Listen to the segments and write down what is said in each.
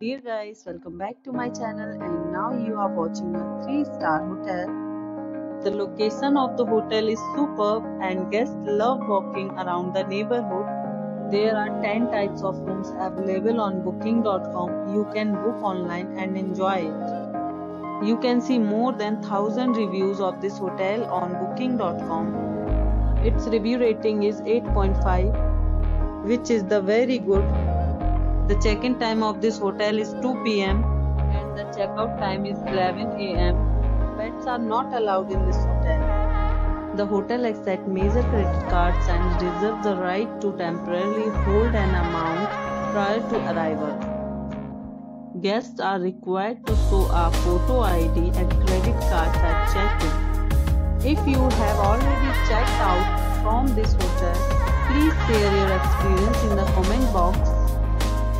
Dear guys, welcome back to my channel and now you are watching a 3-star hotel. The location of the hotel is superb and guests love walking around the neighborhood. There are 10 types of rooms available on booking.com. You can book online and enjoy it. You can see more than 1000 reviews of this hotel on booking.com. Its review rating is 8.5 which is the very good the check-in time of this hotel is 2 pm and the check-out time is 11 am. Pets are not allowed in this hotel. The hotel accepts major credit cards and reserves the right to temporarily hold an amount prior to arrival. Guests are required to show a photo ID and credit cards at check-in. If you have already checked out from this hotel, please share your experience in the comment box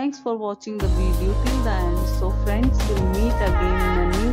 Thanks for watching the video till the end. So friends we'll meet again in a new